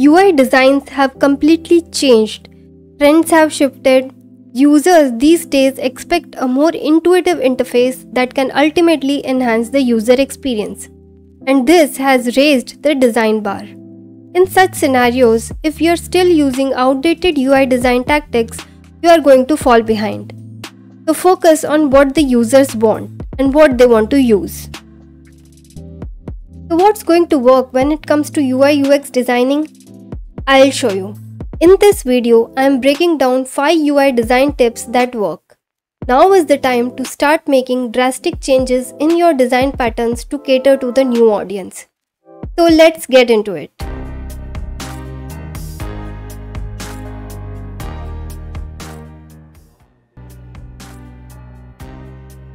UI designs have completely changed. Trends have shifted. Users these days expect a more intuitive interface that can ultimately enhance the user experience. And this has raised the design bar. In such scenarios, if you're still using outdated UI design tactics, you are going to fall behind. So focus on what the users want and what they want to use. So what's going to work when it comes to UI UX designing? I'll show you. In this video, I am breaking down 5 UI design tips that work. Now is the time to start making drastic changes in your design patterns to cater to the new audience. So let's get into it.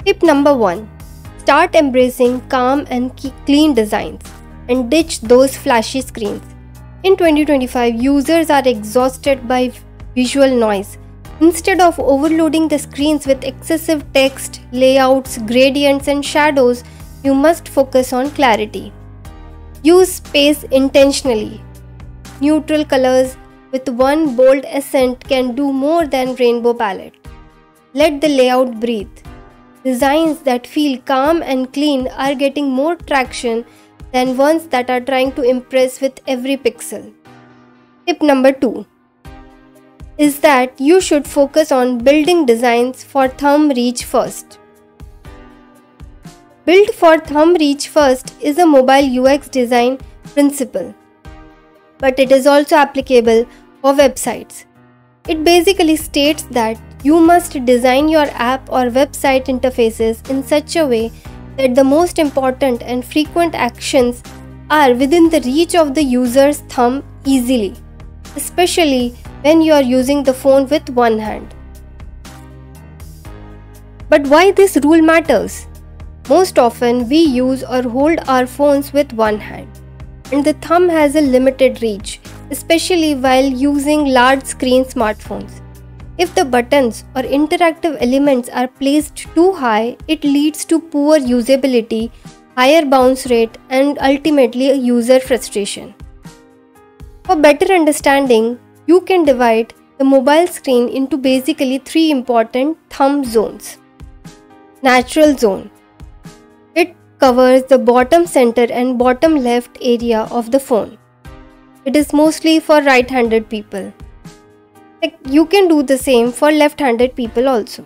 Tip number 1 Start embracing calm and clean designs and ditch those flashy screens. In 2025, users are exhausted by visual noise. Instead of overloading the screens with excessive text, layouts, gradients, and shadows, you must focus on clarity. Use space intentionally. Neutral colors with one bold accent can do more than rainbow palette. Let the layout breathe. Designs that feel calm and clean are getting more traction than ones that are trying to impress with every pixel. Tip number 2 is that you should focus on building designs for thumb reach first. Build for thumb reach first is a mobile UX design principle, but it is also applicable for websites. It basically states that you must design your app or website interfaces in such a way that the most important and frequent actions are within the reach of the user's thumb easily, especially when you are using the phone with one hand. But why this rule matters? Most often we use or hold our phones with one hand, and the thumb has a limited reach, especially while using large screen smartphones. If the buttons or interactive elements are placed too high, it leads to poor usability, higher bounce rate, and ultimately user frustration. For better understanding, you can divide the mobile screen into basically three important thumb zones. Natural zone. It covers the bottom center and bottom left area of the phone. It is mostly for right handed people. You can do the same for left-handed people also.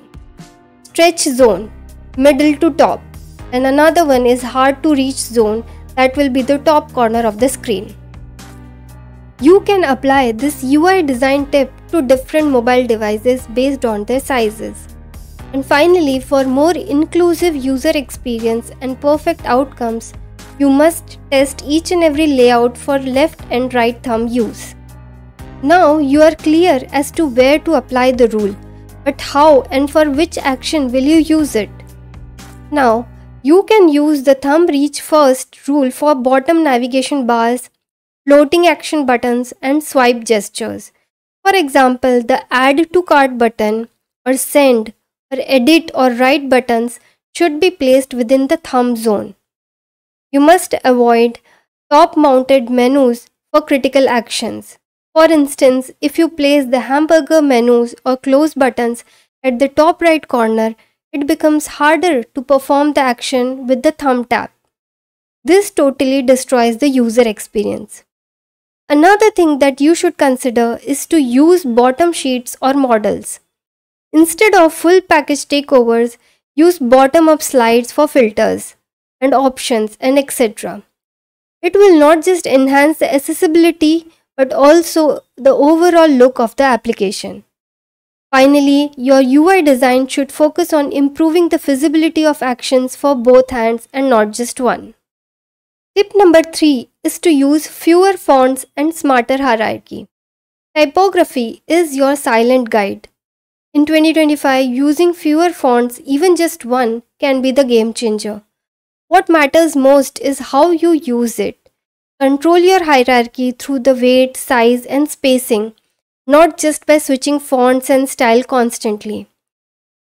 Stretch zone, middle to top, and another one is hard to reach zone that will be the top corner of the screen. You can apply this UI design tip to different mobile devices based on their sizes. And finally, for more inclusive user experience and perfect outcomes, you must test each and every layout for left and right thumb use. Now you are clear as to where to apply the rule, but how and for which action will you use it? Now, you can use the thumb reach first rule for bottom navigation bars, floating action buttons, and swipe gestures. For example, the add to cart button or send or edit or write buttons should be placed within the thumb zone. You must avoid top mounted menus for critical actions. For instance, if you place the hamburger menus or close buttons at the top right corner, it becomes harder to perform the action with the thumb tap. This totally destroys the user experience. Another thing that you should consider is to use bottom sheets or modals. Instead of full package takeovers, use bottom up slides for filters and options and etc. It will not just enhance the accessibility but also the overall look of the application. Finally, your UI design should focus on improving the feasibility of actions for both hands and not just one. Tip number 3 is to use fewer fonts and smarter hierarchy. Typography is your silent guide. In 2025, using fewer fonts, even just one, can be the game changer. What matters most is how you use it. Control your hierarchy through the weight, size, and spacing, not just by switching fonts and style constantly.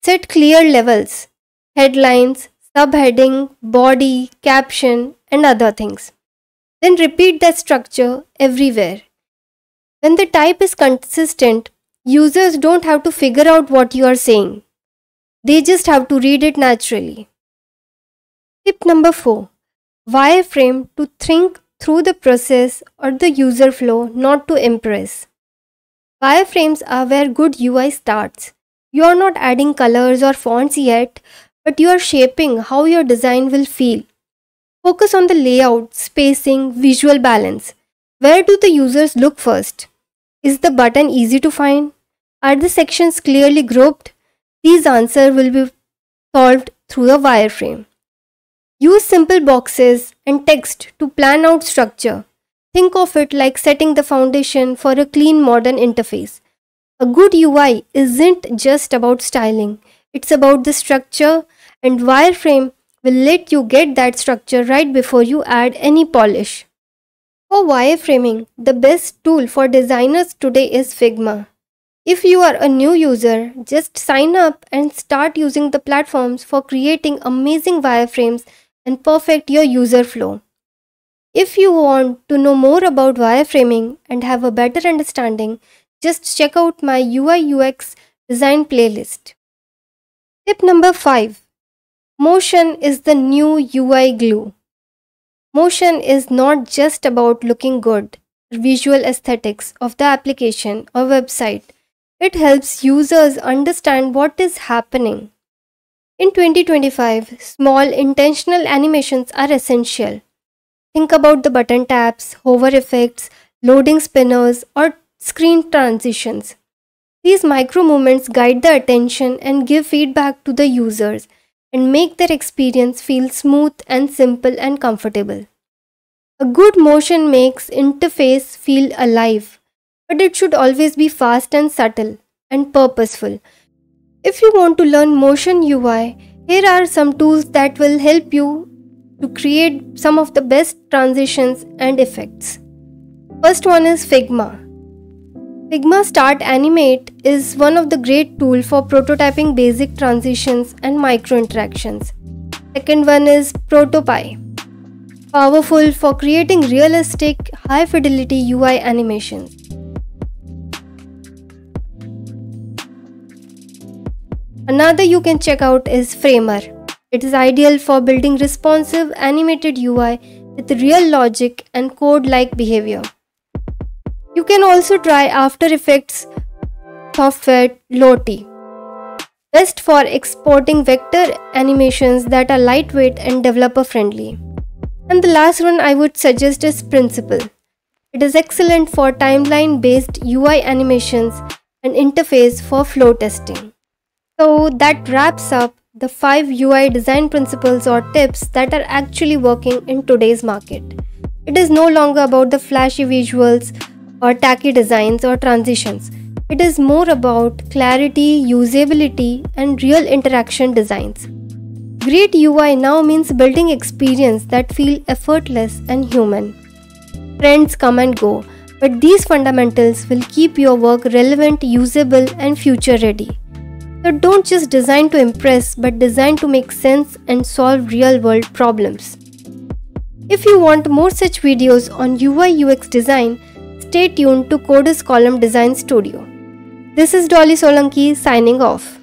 Set clear levels, headlines, subheading, body, caption, and other things. Then repeat that structure everywhere. When the type is consistent, users don't have to figure out what you are saying. They just have to read it naturally. Tip number 4 Wireframe to think through the process or the user flow, not to impress. Wireframes are where good UI starts. You are not adding colors or fonts yet, but you are shaping how your design will feel. Focus on the layout, spacing, visual balance. Where do the users look first? Is the button easy to find? Are the sections clearly grouped? These answers will be solved through the wireframe. Use simple boxes and text to plan out structure. Think of it like setting the foundation for a clean modern interface. A good UI isn't just about styling, it's about the structure, and wireframe will let you get that structure right before you add any polish. For wireframing, the best tool for designers today is Figma. If you are a new user, just sign up and start using the platforms for creating amazing wireframes and perfect your user flow. If you want to know more about wireframing and have a better understanding, just check out my UI UX design playlist. Tip number 5 Motion is the new UI glue. Motion is not just about looking good, visual aesthetics of the application or website. It helps users understand what is happening. In 2025, small intentional animations are essential. Think about the button taps, hover effects, loading spinners, or screen transitions. These micro movements guide the attention and give feedback to the users and make their experience feel smooth and simple and comfortable. A good motion makes interface feel alive, but it should always be fast and subtle and purposeful if you want to learn Motion UI, here are some tools that will help you to create some of the best transitions and effects. First one is Figma. Figma Smart Animate is one of the great tools for prototyping basic transitions and micro interactions. Second one is Protopie. Powerful for creating realistic, high fidelity UI animations. Another you can check out is Framer. It is ideal for building responsive animated UI with real logic and code-like behavior. You can also try After Effects software Lottie. Best for exporting vector animations that are lightweight and developer friendly. And the last one I would suggest is Principle. It is excellent for timeline based UI animations and interface for flow testing. So that wraps up the 5 UI design principles or tips that are actually working in today's market. It is no longer about the flashy visuals or tacky designs or transitions. It is more about clarity, usability, and real interaction designs. Great UI now means building experience that feel effortless and human. Trends come and go, but these fundamentals will keep your work relevant, usable, and future ready. So don't just design to impress, but design to make sense and solve real world problems. If you want more such videos on UI UX design, stay tuned to CoderzColumn Design Studio. This is Dolly Solanki signing off.